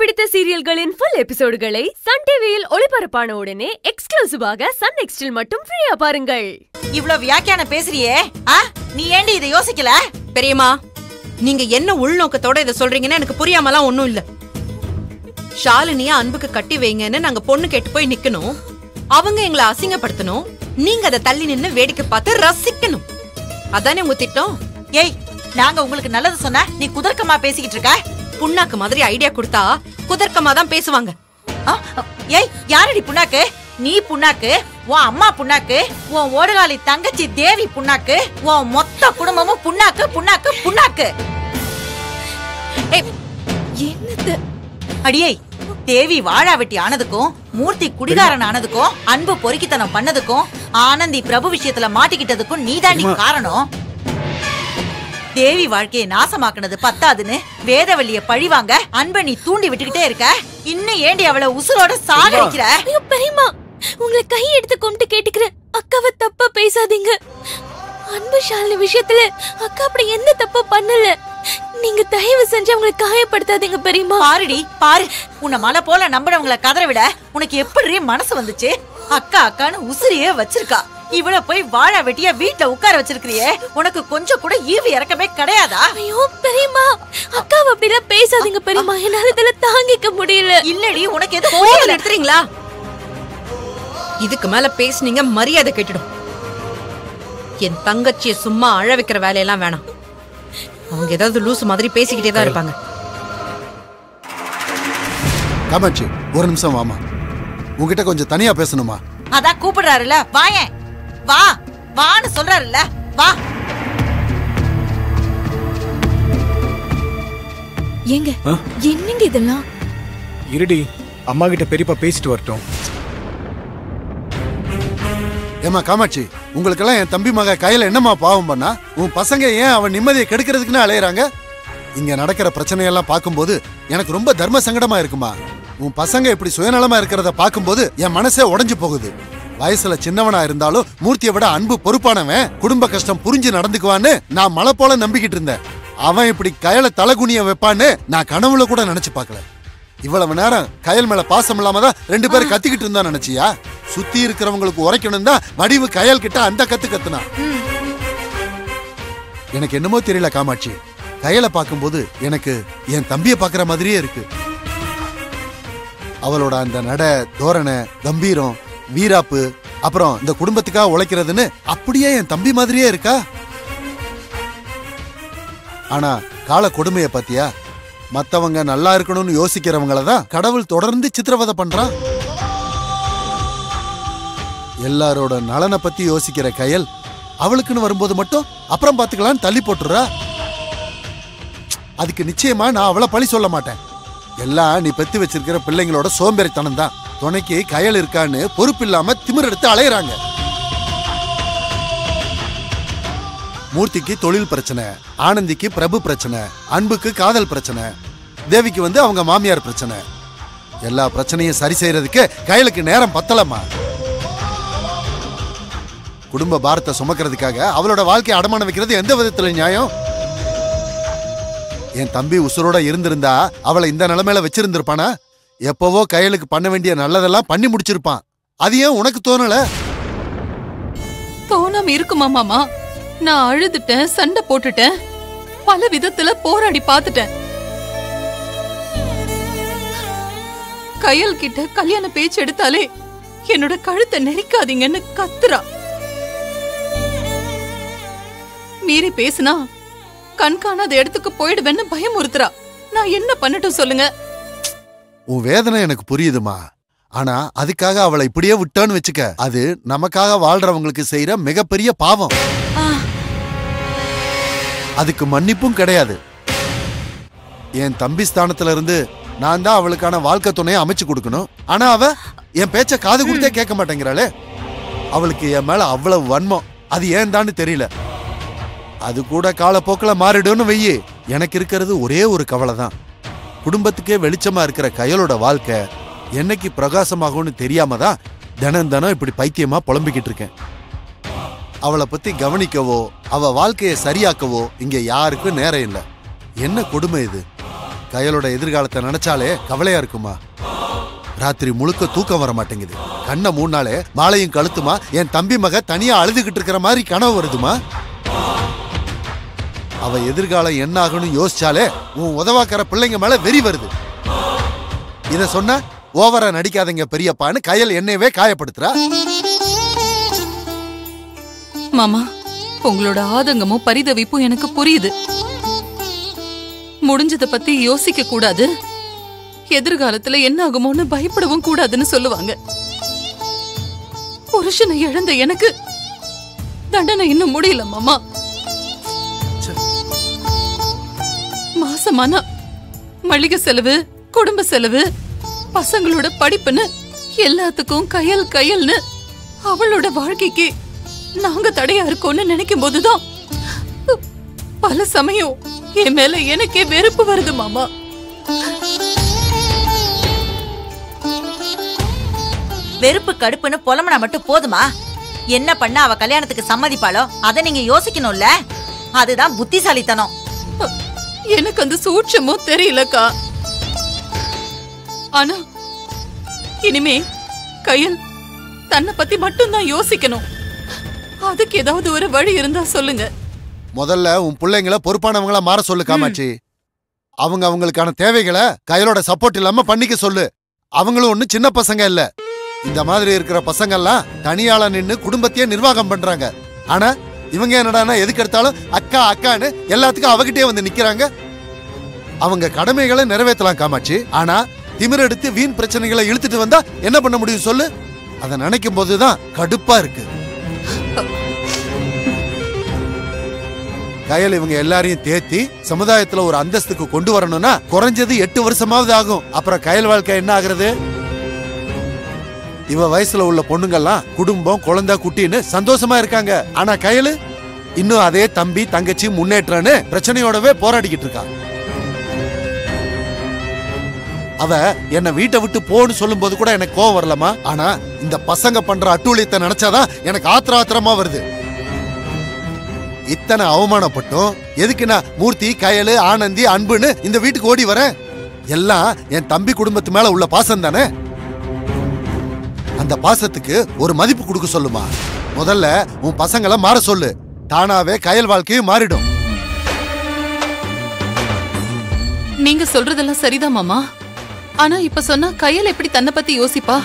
பிடித்த சீரியல்களின் full எபிசோடுகளை Sun டிவியில் ஒளிபரப்பான உடனே எக்ஸ்க்ளூசிவாக சன் நெக்ஸ்டில் மட்டும் ஃப்ரீயா பாருங்கள். இவ்வளவு வியாக்கியான பேசுறியே ஆ? நீ ஏண்டி இதை யோசிக்கல? பெரியம்மா நீங்க என்ன உள்நோக்கத்தோட இதை சொல்றீங்கன்னு எனக்கு புரியாமலாம் ஒண்ணும் இல்ல. ஷாலினியா அன்புக்கு கட்டி வைங்கன்னு நாங்க பொண்ணு கேட்டு போய் நிக்கணும். அவங்க எங்களை அசிங்கப்படுத்தணும். நீங்க அதை தள்ளி நின்னு வேடிக்கை பார்த்து ரசிக்கணும். அதானே உங்க திட்டம்? ஏய் நாங்க உங்களுக்கு நல்லது சொன்ன நீ குதர்க்கமா பேசிக்கிட்டு இருக்க. புண்ணாக்கு மாதிரி ஐடியா கொடுத்தா குதர்க்கமா தான் பேசுவாங்க ஏய் யாரடி புண்ணாக்கு? நீ புண்ணாக்கு உன் அம்மா புண்ணாக்கு உன் ஓடுகாலி தங்கச்சி தேவி புண்ணாக்கு உன் மொத்த குடும்பமும் புண்ணாக்கு புண்ணாக்கு புண்ணாக்கு. ஏய், என்னது? அடியே தேவி வாழாவெட்டி ஆனதுக்கும் மூர்த்தி குடிகாரன் ஆனதுக்கும் அன்பு பொறுக்கித்தனம் பண்ணதுக்கும் ஆனந்தி பிரபு விஷயத்துல மாட்டிக்கிட்டதுக்கும் நீதாண்டி காரணம். தேவி வாழ்க்கையை நாசமாக்குனது பத்தாதுன்னு வேதவள்ளிய பழிவாங்க அன்பை நீ தூண்டி விட்டுக்கிட்டே இருக்க. இன்னும் ஏண்டி அவளை உசுரோட சாகடிக்கிற? பெரியமா உங்களை கை எடுத்து கும்பிட்டு கேட்டுக்கிறேன் அக்காவை தப்பா பேசாதீங்க. அன்பு ஷாலினி விஷயத்துல அக்கா அப்படி எந்த தப்பு பண்ணல. நீங்க தயவு செஞ்சு அவங்களை காயப்படுத்தாதீங்க பெரியமா பாருடி பாரு. உன்னை மலை போல நம்பினவங்கள கதற விட உனக்கு எப்படி மனசு வந்துச்சு? அக்கா அக்கான்னு உசிரியே வச்சிருக்கா. இவள போய் வாழ வெட்டியா வீட்ல உட்கார வச்சிருக்கிறியே? உனக்கு கொஞ்சம் கூட ஈவு இறக்கமே கிடையாதா? ஐயோ பெரியமா அக்காவை அப்படிலாம் பேசாதீங்க பெரியமா என்னால இதெல்லாம் தாங்கிக்க முடியல. இல்லடி உனக்கு எது புரியல எடுத்துறீங்களா? இதுக்கு மேல பேசுனீங்க மரியாதை கேட்டுடும். என் தங்கச்சிய சும்மா அழ வைக்கிற வேலையெல்லாம் வேணாம். அவங்க ஏதாவது லூசு மாதிரி பேசிக்கிட்டே தான் இருப்பாங்க. காமாட்சி ஒரு நிமிஷம் வாமா உங்ககிட்ட கொஞ்சம் தனியா பேசணுமா? அதான் கூப்பிடுறாருல வாயேன். சொல்றாருல்ல வா. ஏங்க என்னங்க இதெல்லாம்? இருடி அம்மா கிட்ட பெரியப்பா பேசிட்டு வரட்டும். ஏமா காமாட்சி உங்களுக்கெல்லாம் என் தம்பி மக கையில என்னம்மா பாவம் பண்ணா? உன் பசங்க ஏன் அவன் நிம்மதியை கெடுக்கிறதுக்குன்னு அலையறாங்க? இங்க நடக்கிற பிரச்சனையெல்லாம் பார்க்கும்போது எனக்கு ரொம்ப தர்ம சங்கடமா இருக்குமா? உன் பசங்க இப்படி சுயநலமா இருக்கிறத பார்க்கும்போது என் மனசே உடைஞ்சு போகுது. வயசுல சின்னவனா இருந்தாலும் மூர்த்தியை விட அன்பு பொறுப்பானவன் குடும்ப கஷ்டம் புரிஞ்சு நடந்துக்குவான்னு நான் மலை போல நம்பிக்கிட்டு இருந்தேன். அவன் இப்படி கயல தலகுனிய வைப்பான்னு நான் கனவுல கூட நினைச்சு பார்க்கல. இவ்வளவு நேரம் கயல் மேல பாசம் இல்லாம தான் ரெண்டு பேரும் கத்திக்கிட்டு இருந்தா நினைச்சியா? சுத்தி இருக்கிறவங்களுக்கு உரைக்கணும் தான் வடிவு கயல் கிட்ட அந்த கத்து கத்துனா எனக்கு என்னமோ தெரியல காமாட்சி. கயலை பார்க்கும்போது எனக்கு என் தம்பியை பார்க்குற மாதிரியே இருக்கு. அவளோட அந்த நட தோரணை கம்பீரம் வீராப்பு அப்புறம் இந்த குடும்பத்துக்காக உழைக்கிறதுன்னு அப்படியே என் தம்பி மாதிரியே இருக்கா? ஆனா கால கொடுமைய பாத்தியா? மத்தவங்க நல்லா இருக்கணும்னு யோசிக்கிறவங்கள தான் கடவுள் தொடர்ந்து சித்திரவதை பண்றான். எல்லாரோட நலனை பத்தி யோசிக்கிற கையல் அவளுக்குன்னு வரும்போது மட்டும் அப்புறம் பாத்துக்கலாம்னு தள்ளி போட்டுறா அதுக்கு நிச்சயமா நான் அவளை பழி சொல்ல மாட்டேன். எல்லாம் நீ பெத்து வச்சிருக்கிற பிள்ளைங்களோட சோம்பேறித்தனம் தான் துணைக்கு கயல் இருக்கான்னு பொறுப்பு இல்லாம திமிர் எடுத்து அலையறாங்க. மூர்த்திக்கு தொழில் பிரச்சனை ஆனந்திக்கு பிரபு பிரச்சனை அன்புக்கு காதல் பிரச்சனை தேவிக்கு வந்து அவங்க மாமியார் பிரச்சனை. எல்லா பிரச்சனையும் சரி செய்யறதுக்கு கயலுக்கு நேரம் பத்தலம்மா. குடும்ப பாரத்தை சுமக்கிறதுக்காக அவளோட வாழ்க்கையை அடமானம் வைக்கிறது எந்த விதத்துல நியாயம்? என் தம்பி உசுரோட இருந்திருந்தா அவளை இந்த நிலைமையில வச்சிருந்திருப்பானா? எப்பவோ கையலுக்கு பண்ண வேண்டிய நல்லதெல்லாம் பண்ணி முடிச்சிருப்பான். அது ஏன் உனக்கு தோணல? தோணாம இருக்குமா மாமா? நான் அழுதுட்டேன் சண்டை போட்டுட்டேன். பல விதத்துல போராடி பார்த்துட்டேன். கையல் கிட்ட கல்யாண பேச்சு எடுத்தாலே என்னோட கழுத்தை நெரிக்காதீங்கன்னு கத்துறா. மீறி பேசுனா கண்காணாத இடத்துக்கு போயிடுவேன்னு பயமுறுத்துறா. நான் என்ன பண்ணட்டும் சொல்லுங்க. உன் வேதனை எனக்கு புரியுதுமா? ஆனா அதுக்காக அவளை இப்படியே விட்டான்னு வச்சுக்க அது நமக்காக வாழ்றவங்களுக்கு செய்யற மிகப்பெரிய பாவம். அதுக்கு மன்னிப்பும் கிடையாது. என் தம்பி ஸ்தானத்துல இருந்து நான் தான் அவளுக்கான வாழ்க்கை துணையை அமைச்சு கொடுக்கணும். ஆனா அவ என் பேச்ச காது கொடுத்தே கேட்க மாட்டேங்கிறாளே. அவளுக்கு என் மேல அவ்வளவு வன்மம். அது ஏன் தான்னு தெரியல. அது கூட காலப்போக்கில் மாறிடும்னு வெய்யி எனக்கு இருக்கிறது ஒரே ஒரு கவலை தான் குடும்பத்துக்கே வெளிச்சமா இருக்கிற கயலோட வாழ்க்கை என்னைக்கு பிரகாசமாகும்னு தெரியாம தான் தினம் தினம் இப்படி பைத்தியமா புலம்பிக்கிட்டு இருக்கேன். அவளை பத்தி கவனிக்கவோ அவ வாழ்க்கையை சரியாக்கவோ இங்க யாருக்கும் நேரம் இல்லை. என்ன கொடுமை இது? கயலோட எதிர்காலத்தை நினைச்சாலே கவலையா இருக்குமா? ராத்திரி முழுக்க தூக்கம் வர மாட்டேங்குது. கண்ணை மூணு நாளே மாலையும் கழுத்துமா? என் தம்பி மக தனியா அழுதுகிட்டு இருக்கிற மாதிரி கனவு வருதுமா? அவ எதிர்காலம் என்ன ஆகணும் யோசிச்சாலே உன் உதவாக்கிற பிள்ளைங்க மேல வெறி வருது. இத சொன்ன ஓவரா நடிக்காதீங்க பெரியப்பான்னு கயல் என்னையவே காயப்படுத்துறா. மாமா உங்களோட ஆதங்கமும் பரிதவிப்பும் எனக்கு புரியுது. முடிஞ்சத பத்தி யோசிக்க கூடாது. எதிர்காலத்துல என்ன ஆகுமோன்னு பயப்படவும் கூடாதுன்னு சொல்லுவாங்க. புருஷனை இழந்த எனக்கு தண்டனை இன்னும் முடியல மாமா. மாசமானா மளிகை செலவு குடும்ப செலவு பசங்களோட படிப்புன்னு எல்லாத்துக்கும் கையல் கையல்னு அவளோட வாழ்க்கைக்கு நாங்க தடையா இருக்கோம்னு நினைக்கும் போதுதான் பல சமயம் என் மேல எனக்கே வெறுப்பு வருது மாமா. வெறுப்பு கடுப்புன்னு புலம்புனா மட்டும் போதுமா? என்ன பண்ண அவ கல்யாணத்துக்கு சம்மதிப்பாளோ? அதை நீங்க யோசிக்கணும்ல? அதுதான் புத்திசாலித்தனம். எனக்கு அந்த சூட்சமும் தெரியலக்கா. ஆனா இனிமே கையல் தன்னை பத்தி மட்டும்தான் யோசிக்கணும். அதுக்கு ஏதாவது ஒரு வழி இருந்தா சொல்லுங்க. முதல்ல உன் பிள்ளைங்கள பொறுப்பானவங்களா மாற சொல்லு காமாட்சி. அவங்க அவங்களுக்கான தேவைகளை கையலோட சப்போர்ட் இல்லாம பண்ணிக்க சொல்லு. அவங்களும் ஒண்ணு சின்ன பசங்க இல்ல. இந்த மாதிரி இருக்கிற பசங்க எல்லாம் தனியாள நின்னு குடும்பத்தையே நிர்வாகம் பண்றாங்க. ஆனா இவங்க என்னடான்னா எதுக்கு எடுத்தாலும் அக்கா அக்கான்னு எல்லாத்துக்கும் அவகிட்டே வந்து நிக்கிறாங்க. அவங்க கடமைகளை நிறைவேற்றலாம் காமாட்சி. ஆனா திமிரெடுத்து வீண் பிரச்சனைகளை இழுத்துட்டு வந்தா என்ன பண்ண முடியும் சொல்லு? அதை நினைக்கும் போதுதான் கடுப்பா இருக்கு. கையில் இவங்க எல்லாரையும் தேத்தி சமுதாயத்துல ஒரு அந்தஸ்துக்கு கொண்டு வரணும்னா குறைஞ்சது எட்டு வருஷமாவது ஆகும். அப்புறம் கயல் வாழ்க்கை என்ன ஆகுறது? இவ வயசுல உள்ள பொண்ணுங்கெல்லாம் குடும்பம் குழந்தை குட்டின்னு சந்தோஷமா இருக்காங்க. ஆனா கையலு இன்னும் அதே தம்பி தங்கச்சி முன்னேற்றம்னு பிரச்சனையோடவே போராடிக்கிட்டு இருக்காங்க அவ என்ன வீட்டை விட்டு போன்னு சொல்லும்போது கூட எனக்கு கோவம் வரலமா ஆனா இந்த பசங்க பண்ற அட்டூழியத்தை நினைச்சாதான் எனக்கு ஆத்திர ஆத்திரமா வருது. இத்தனை அவமானப்பட்டும் எதுக்கு நான் மூர்த்தி கயலு ஆனந்தி அன்புன்னு இந்த வீட்டுக்கு ஓடி வரேன் எல்லாம் என் தம்பி குடும்பத்து மேல உள்ள பாசம் தானே? அந்த பாசத்துக்கு ஒரு மதிப்பு கொடுக்க சொல்லுமா? முதல்ல உன் பசங்களை மாற சொல்லு. தானாவே கயல் வாழ்க்கையும் மாறிடும். நீங்க சொல்றதெல்லாம் சரிதான் மாமா. ஆனா இப்ப சொன்னா கையல் எப்படி தன்னை பத்தி யோசிப்பா?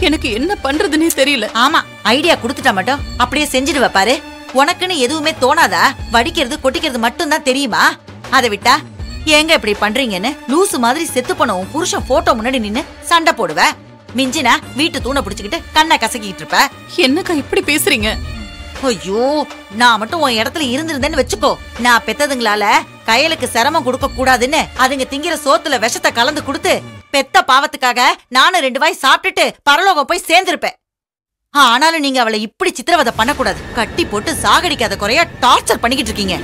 எனக்கு என்ன பண்றதுன்னே தெரியல. ஆமா ஐடியா கொடுத்துட்டா மட்டும் அப்படியே செஞ்சிடுவ பாரு. உனக்குன்னு எதுவுமே தோணாதா? வடிக்கிறது கொட்டிக்கிறது மட்டும் தான் தெரியுமா? அதை விட்டா ஏங்க இப்படி பண்றீங்கன்னு லூசு மாதிரி செத்து போன உன் புருஷன் போட்டோ முன்னாடி நின்னு சண்டை போடுவ. மிஞ்சினா வீட்டு தூணை பிடிச்சுக்கிட்டு கண்ணை கசக்கிட்டு இருப்ப. என்னக்கா இப்படி பேசுறீங்க? ஐயோ நான் மட்டும் உன் இடத்துல இருந்திருந்தேன்னு வச்சுக்கோ. நான் பெத்ததுங்களால கையலுக்கு சிரமம் கொடுக்க கூடாதுன்னு அதுங்க திங்கிற சோத்துல விஷத்தை கலந்து கொடுத்து பெத்த பாவத்துக்காக நானும் ரெண்டு வாய் சாப்பிட்டுட்டு பரலோகம் போய் சேர்ந்திருப்பேன். ஆனாலும் நீங்க அவளை இப்படி சித்திரவதை பண்ணக்கூடாது. கட்டி போட்டு சாகடிக்காத குறையா டார்ச்சர் பண்ணிக்கிட்டு இருக்கீங்க.